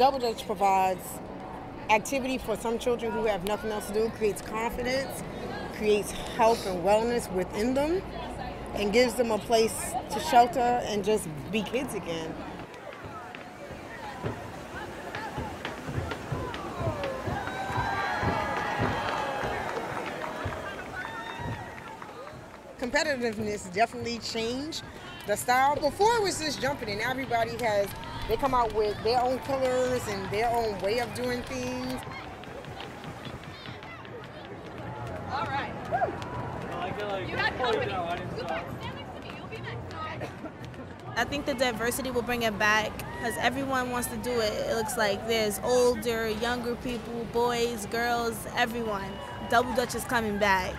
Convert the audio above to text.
Double Dutch provides activity for some children who have nothing else to do, creates confidence, creates health and wellness within them, and gives them a place to shelter and just be kids again. Competitiveness definitely changed the style. Before it was just jumping and everybody has, they come out with their own colors and their own way of doing things. All right. You got company. I think the diversity will bring it back because everyone wants to do it. It looks like there's older, younger people, boys, girls, everyone. Double Dutch is coming back.